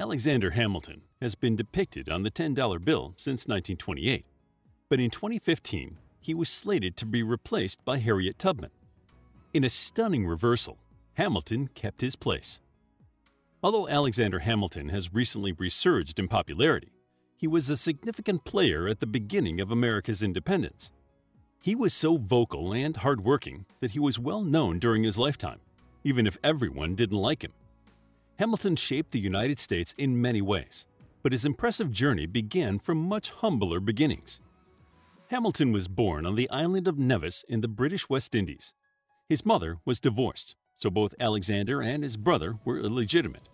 Alexander Hamilton has been depicted on the $10 bill since 1928, but in 2015 he was slated to be replaced by Harriet Tubman. In a stunning reversal, Hamilton kept his place. Although Alexander Hamilton has recently resurged in popularity, he was a significant player at the beginning of America's independence. He was so vocal and hardworking that he was well known during his lifetime, even if everyone didn't like him. Hamilton shaped the United States in many ways, but his impressive journey began from much humbler beginnings. Hamilton was born on the island of Nevis in the British West Indies. His mother was divorced, so both Alexander and his brother were illegitimate.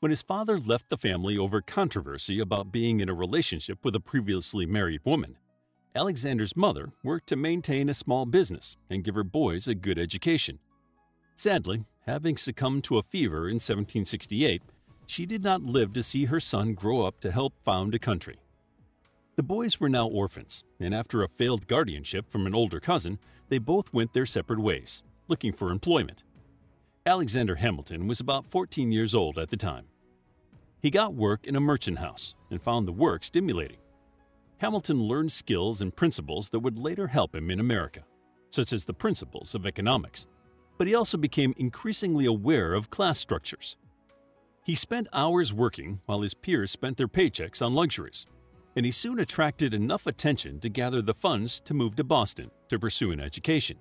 When his father left the family over controversy about being in a relationship with a previously married woman, Alexander's mother worked to maintain a small business and give her boys a good education. Sadly, having succumbed to a fever in 1768, she did not live to see her son grow up to help found a country. The boys were now orphans, and after a failed guardianship from an older cousin, they both went their separate ways, looking for employment. Alexander Hamilton was about 14 years old at the time. He got work in a merchant house and found the work stimulating. Hamilton learned skills and principles that would later help him in America, such as the principles of economics. But he also became increasingly aware of class structures. He spent hours working while his peers spent their paychecks on luxuries, and he soon attracted enough attention to gather the funds to move to Boston to pursue an education.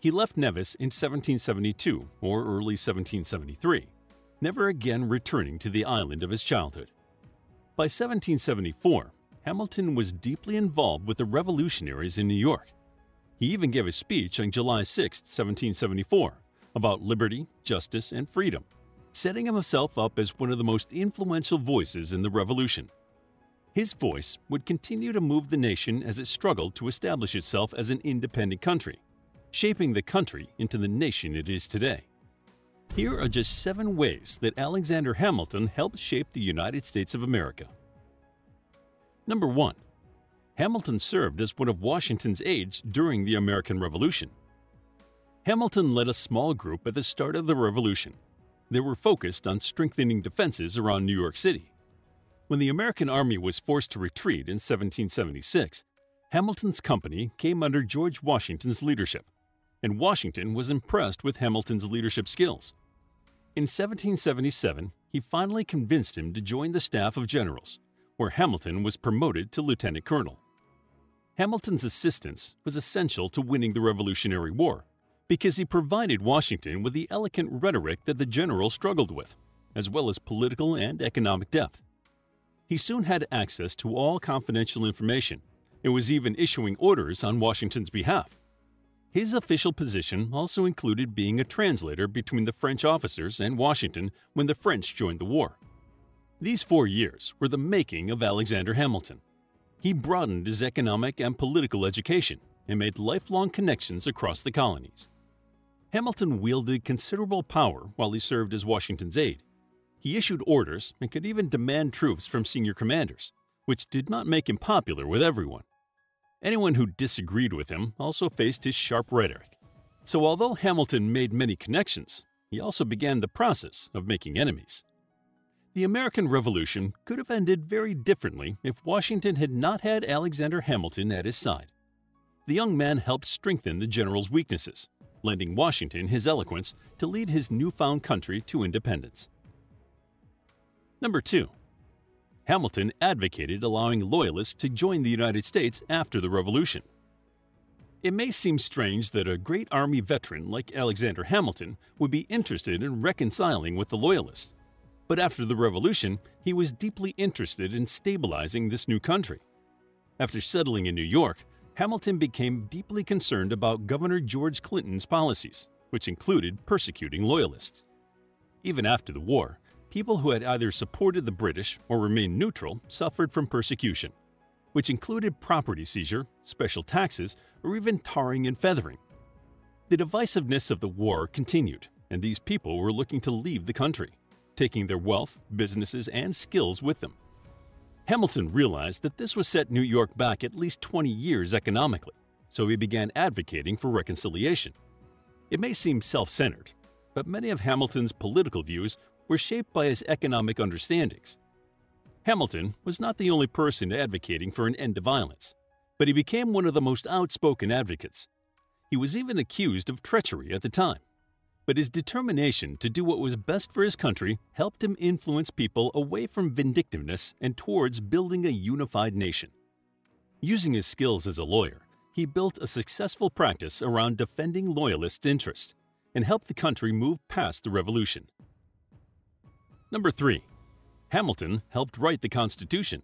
He left Nevis in 1772 or early 1773, never again returning to the island of his childhood. By 1774, Hamilton was deeply involved with the revolutionaries in New York. He even gave a speech on July 6, 1774, about liberty, justice, and freedom, setting himself up as one of the most influential voices in the revolution. His voice would continue to move the nation as it struggled to establish itself as an independent country shaping the country into the nation it is today. Here are just seven ways that Alexander Hamilton helped shape the United States of America. Number 1. Hamilton served as one of Washington's aides during the American Revolution. Hamilton led a small group at the start of the Revolution. They were focused on strengthening defenses around New York City. When the American Army was forced to retreat in 1776, Hamilton's company came under George Washington's leadership and Washington was impressed with Hamilton's leadership skills. In 1777, he finally convinced him to join the staff of generals, where Hamilton was promoted to lieutenant colonel. Hamilton's assistance was essential to winning the Revolutionary War because he provided Washington with the eloquent rhetoric that the general struggled with, as well as political and economic depth. He soon had access to all confidential information and was even issuing orders on Washington's behalf. His official position also included being a translator between the French officers and Washington when the French joined the war. These four years were the making of Alexander Hamilton. He broadened his economic and political education and made lifelong connections across the colonies. Hamilton wielded considerable power while he served as Washington's aide. He issued orders and could even demand troops from senior commanders, which did not make him popular with everyone. Anyone who disagreed with him also faced his sharp rhetoric. So although Hamilton made many connections, he also began the process of making enemies. The American Revolution could have ended very differently if Washington had not had Alexander Hamilton at his side. The young man helped strengthen the general's weaknesses, lending Washington his eloquence to lead his newfound country to independence. Number 2. Hamilton advocated allowing Loyalists to join the United States after the Revolution. It may seem strange that a great Army veteran like Alexander Hamilton would be interested in reconciling with the Loyalists. But after the Revolution, he was deeply interested in stabilizing this new country. After settling in New York, Hamilton became deeply concerned about Governor George Clinton's policies, which included persecuting Loyalists. Even after the war, people who had either supported the British or remained neutral suffered from persecution, which included property seizure, special taxes, or even tarring and feathering. The divisiveness of the war continued, and these people were looking to leave the country, taking their wealth, businesses, and skills with them. Hamilton realized that this would set New York back at least 20 years economically, so he began advocating for reconciliation. It may seem self centered, but many of Hamilton's political views were shaped by his economic understandings. Hamilton was not the only person advocating for an end to violence, but he became one of the most outspoken advocates. He was even accused of treachery at the time. But his determination to do what was best for his country helped him influence people away from vindictiveness and towards building a unified nation. Using his skills as a lawyer, he built a successful practice around defending loyalists' interests and helped the country move past the revolution. Number 3. Hamilton helped write the Constitution.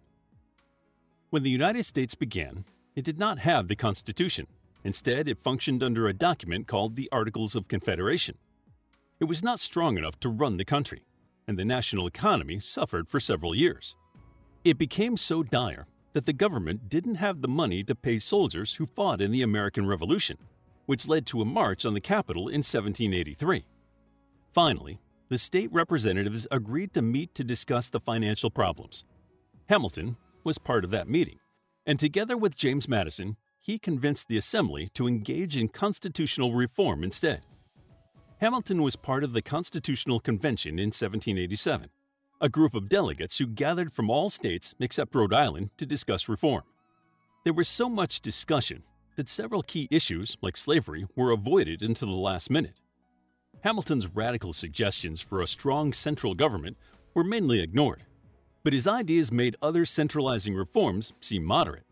When the United States began, it did not have the Constitution. Instead, it functioned under a document called the Articles of Confederation. It was not strong enough to run the country, and the national economy suffered for several years. It became so dire that the government didn't have the money to pay soldiers who fought in the American Revolution, which led to a march on the capital in 1783. Finally, the state representatives agreed to meet to discuss the financial problems. Hamilton was part of that meeting, and together with James Madison, he convinced the Assembly to engage in constitutional reform instead. Hamilton was part of the Constitutional Convention in 1787, a group of delegates who gathered from all states except Rhode Island to discuss reform. There was so much discussion that several key issues, like slavery, were avoided until the last minute. Hamilton's radical suggestions for a strong central government were mainly ignored, but his ideas made other centralizing reforms seem moderate.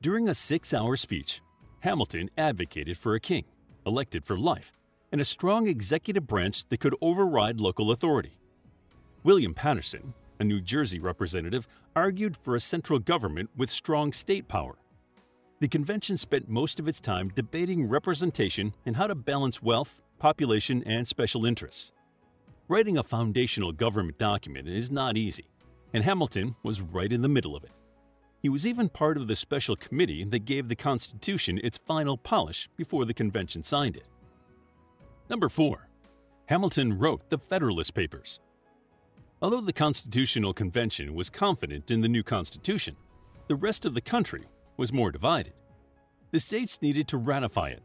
During a six hour speech, Hamilton advocated for a king, elected for life, and a strong executive branch that could override local authority. William Paterson, a New Jersey representative, argued for a central government with strong state power. The convention spent most of its time debating representation and how to balance wealth, population, and special interests. Writing a foundational government document is not easy, and Hamilton was right in the middle of it. He was even part of the special committee that gave the Constitution its final polish before the convention signed it. Number 4. Hamilton wrote the Federalist Papers. Although the Constitutional Convention was confident in the new Constitution, the rest of the country was more divided. The states needed to ratify it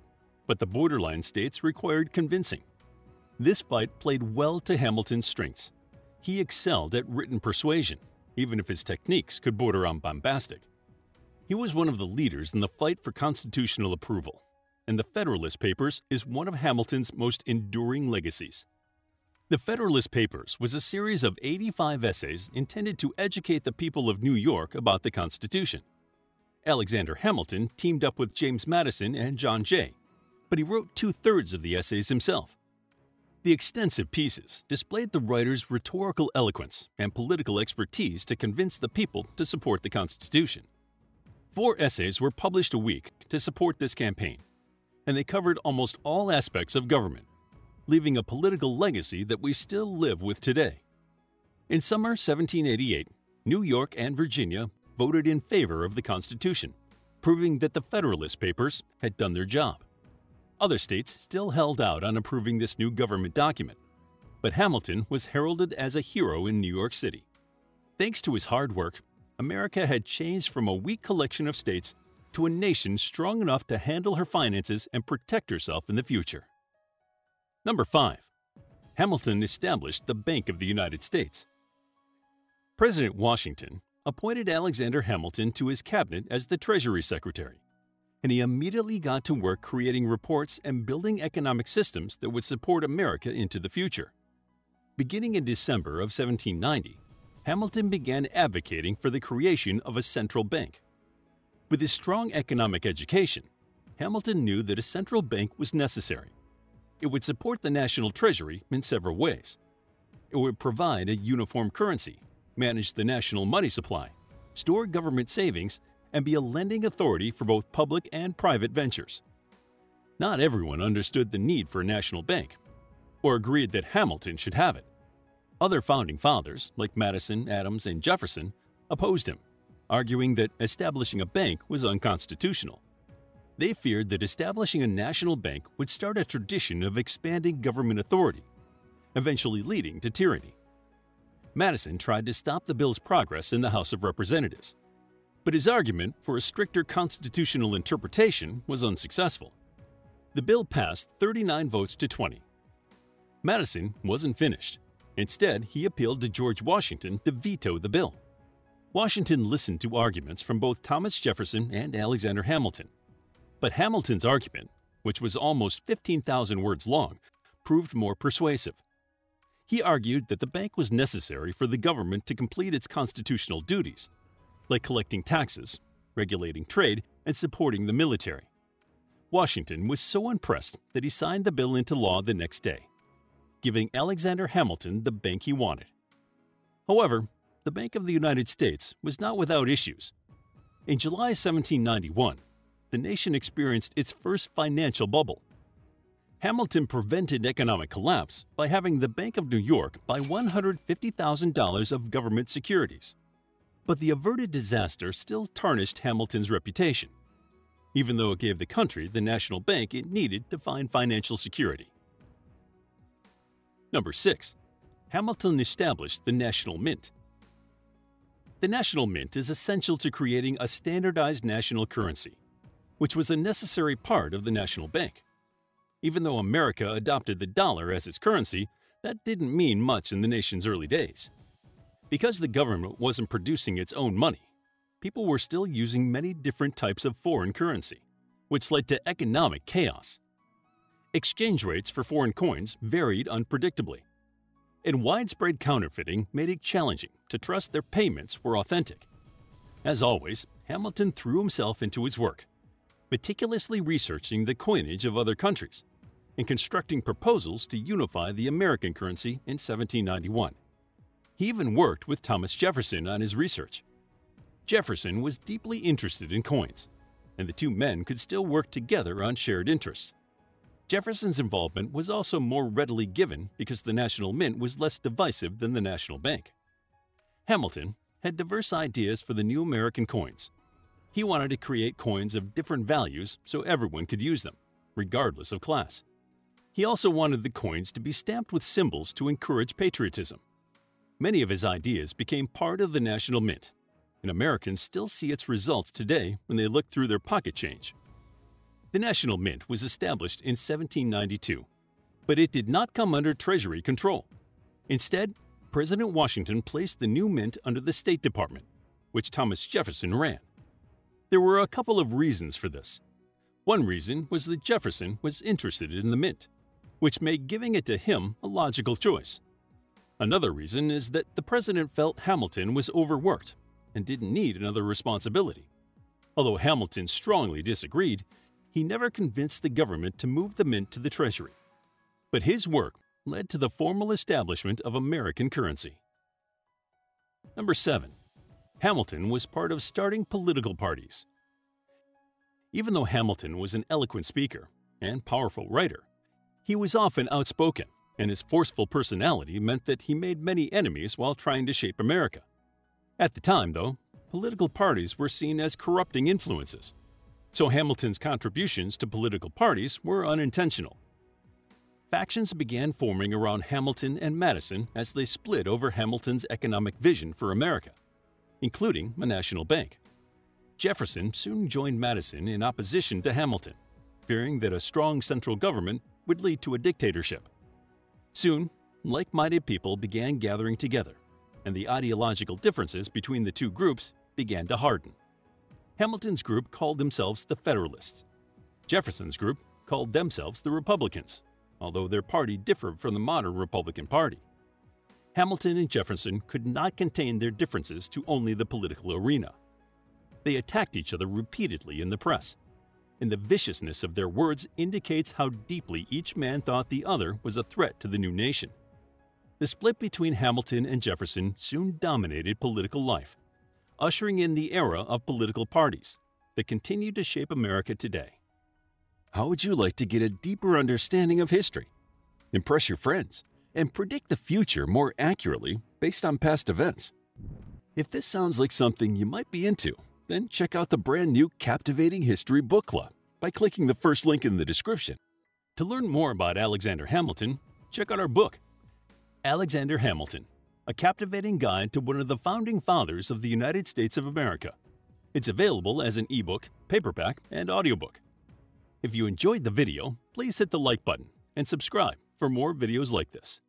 but the borderline states required convincing. This fight played well to Hamilton's strengths. He excelled at written persuasion, even if his techniques could border on bombastic. He was one of the leaders in the fight for constitutional approval, and the Federalist Papers is one of Hamilton's most enduring legacies. The Federalist Papers was a series of 85 essays intended to educate the people of New York about the Constitution. Alexander Hamilton teamed up with James Madison and John Jay but he wrote two thirds of the essays himself. The extensive pieces displayed the writer's rhetorical eloquence and political expertise to convince the people to support the Constitution. Four essays were published a week to support this campaign, and they covered almost all aspects of government, leaving a political legacy that we still live with today. In summer 1788, New York and Virginia voted in favor of the Constitution, proving that the Federalist Papers had done their job. Other states still held out on approving this new government document, but Hamilton was heralded as a hero in New York City. Thanks to his hard work, America had changed from a weak collection of states to a nation strong enough to handle her finances and protect herself in the future. Number 5. Hamilton established the Bank of the United States. President Washington appointed Alexander Hamilton to his cabinet as the Treasury Secretary and he immediately got to work creating reports and building economic systems that would support America into the future. Beginning in December of 1790, Hamilton began advocating for the creation of a central bank. With his strong economic education, Hamilton knew that a central bank was necessary. It would support the national treasury in several ways. It would provide a uniform currency, manage the national money supply, store government savings, and be a lending authority for both public and private ventures. Not everyone understood the need for a national bank, or agreed that Hamilton should have it. Other founding fathers, like Madison, Adams, and Jefferson, opposed him, arguing that establishing a bank was unconstitutional. They feared that establishing a national bank would start a tradition of expanding government authority, eventually leading to tyranny. Madison tried to stop the bill's progress in the House of Representatives, but his argument for a stricter constitutional interpretation was unsuccessful. The bill passed 39 votes to 20. Madison wasn't finished, Instead, he appealed to George Washington to veto the bill. Washington listened to arguments from both Thomas Jefferson and Alexander Hamilton. But Hamilton's argument, which was almost 15,000 words long, proved more persuasive. He argued that the bank was necessary for the government to complete its constitutional duties, like collecting taxes, regulating trade, and supporting the military. Washington was so impressed that he signed the bill into law the next day, giving Alexander Hamilton the bank he wanted. However, the Bank of the United States was not without issues. In July 1791, the nation experienced its first financial bubble. Hamilton prevented economic collapse by having the Bank of New York buy $150,000 of government securities. But the averted disaster still tarnished Hamilton's reputation, even though it gave the country the national bank it needed to find financial security. Number 6. Hamilton established the National Mint. The National Mint is essential to creating a standardized national currency, which was a necessary part of the national bank. Even though America adopted the dollar as its currency, that didn't mean much in the nation's early days. Because the government wasn't producing its own money, people were still using many different types of foreign currency, which led to economic chaos. Exchange rates for foreign coins varied unpredictably, and widespread counterfeiting made it challenging to trust their payments were authentic. As always, Hamilton threw himself into his work, meticulously researching the coinage of other countries and constructing proposals to unify the American currency in 1791. He even worked with Thomas Jefferson on his research. Jefferson was deeply interested in coins, and the two men could still work together on shared interests. Jefferson's involvement was also more readily given because the National Mint was less divisive than the National Bank. Hamilton had diverse ideas for the new American coins. He wanted to create coins of different values so everyone could use them, regardless of class. He also wanted the coins to be stamped with symbols to encourage patriotism. Many of his ideas became part of the National Mint, and Americans still see its results today when they look through their pocket change. The National Mint was established in 1792, but it did not come under Treasury control. Instead, President Washington placed the new mint under the State Department, which Thomas Jefferson ran. There were a couple of reasons for this. One reason was that Jefferson was interested in the mint, which made giving it to him a logical choice. Another reason is that the president felt Hamilton was overworked and didn't need another responsibility. Although Hamilton strongly disagreed, he never convinced the government to move the mint to the Treasury. But his work led to the formal establishment of American currency. Number 7. Hamilton was part of starting political parties. Even though Hamilton was an eloquent speaker and powerful writer, he was often outspoken, and his forceful personality meant that he made many enemies while trying to shape America. At the time, though, political parties were seen as corrupting influences so Hamilton's contributions to political parties were unintentional. Factions began forming around Hamilton and Madison as they split over Hamilton's economic vision for America, including a national bank. Jefferson soon joined Madison in opposition to Hamilton, fearing that a strong central government would lead to a dictatorship. Soon, like minded people began gathering together, and the ideological differences between the two groups began to harden. Hamilton's group called themselves the Federalists. Jefferson's group called themselves the Republicans, although their party differed from the modern Republican Party. Hamilton and Jefferson could not contain their differences to only the political arena. They attacked each other repeatedly in the press, and the viciousness of their words indicates how deeply each man thought the other was a threat to the new nation. The split between Hamilton and Jefferson soon dominated political life, ushering in the era of political parties that continue to shape America today. How would you like to get a deeper understanding of history, impress your friends, and predict the future more accurately based on past events? If this sounds like something you might be into, then check out the brand new Captivating History Book Club by clicking the first link in the description. To learn more about Alexander Hamilton, check out our book, Alexander Hamilton a captivating guide to one of the founding fathers of the United States of America. It's available as an ebook, paperback, and audiobook. If you enjoyed the video, please hit the like button and subscribe for more videos like this.